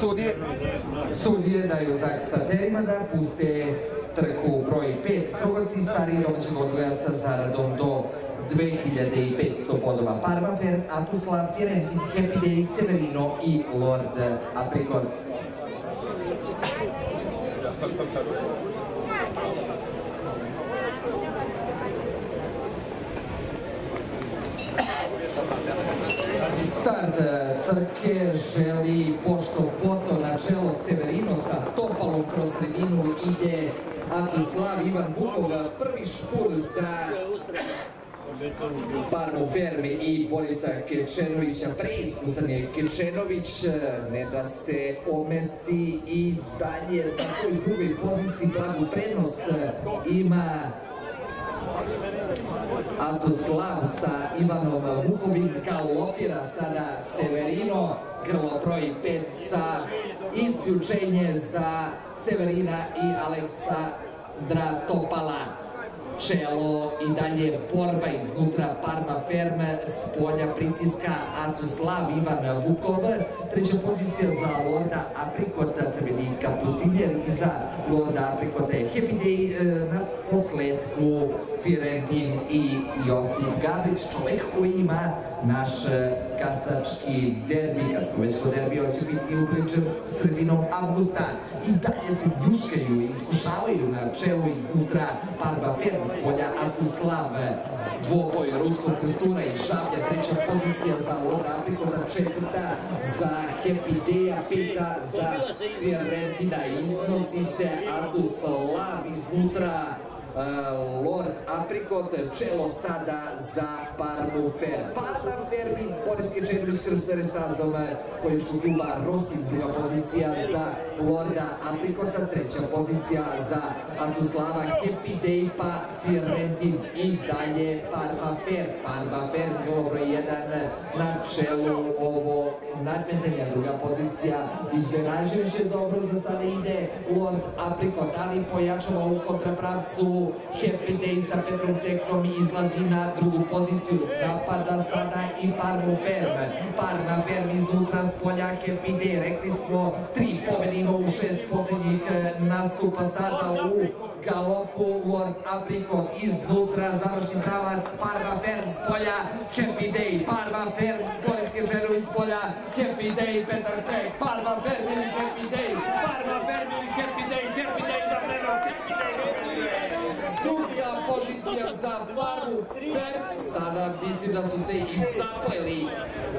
Sudije, sudije daju znak starterima da puste trku broj 5. Trogoci stari domaćeg odgoja sa zaradom do 2500 bodova. Parmafer, Atuslav, Fiorentin, Happy Day, Severino i Lord Apricot. Start e, trke želi pošto poto na čelo Severino sa topalom kroz sredinu ide Atuslav Ivan Vukov, prvi špur za Parmo Fermi i Borisa Kečenovića. Preiskusan je Kečenović, e, ne da se omesti i dalje na toj drugoj poziciji blagu prednost e, ima Atoslav sa Ivanom Vukovim galopira sada Severino, grlo broj 5 sa isključenje za Severina i Aleksandra Topala čelo i dalje borba iznutra Parma Ferm s polja pritiska Atuslav Ivan Vukov treća pozicija za Lorda Aprikota Crveni kapucinjer i za Lorda Aprikota je Happy Day e, na posledku Firentin i Josip Gabrić čovjek koji ima naš e, kasački derbi, kad smo već derbija, će biti upričan sredinom avgusta. I dalje se ljuškaju i iskušavaju na čelu iznutra Parba Ferenc, polja Atuslav, dvoboj ruskog krstura i šavlja, treća pozicija za Lorda Aprikota, četvrta za Happy Day-a, peta za Fiorentina, iznosi se Atuslav iznutra, Lord Apricot, čelo sada za Parmu Fer. Boris Kečenović krstare stazom kojičkog kluba Rosin, druga pozicija za Lorda Apricota, treća pozicija za Antuslava Happy Day, pa Fiorentin i dalje Parma Fer. Parma Fer, broj 1 na čelu ovo nadmetanja, druga pozicija iznenađujuće dobro za sada ide Lord Apricot, ali pojačava u kontrapravcu Happy Day sa Petrom Teknom izlazi na drugu poziciju. Napada sada i Parmo Ferm. Parma Ferm iznutra s polja Happy Day. Rekli smo tri pobjede ima u šest posljednjih e, nastupa sada u galopu Lord Apricot iznutra završni pravac Parma Ferm s polja Happy Day. Parma Ferm, Boris Kerčenović s polja Happy Day, Petar Tek, Parma Ferm ili Happy Day, Parma Ferm ili Happy Day, Happy Day na prenos, Happy Day druga pozicija za Baru Fer. Sada mislim da su se i zapleli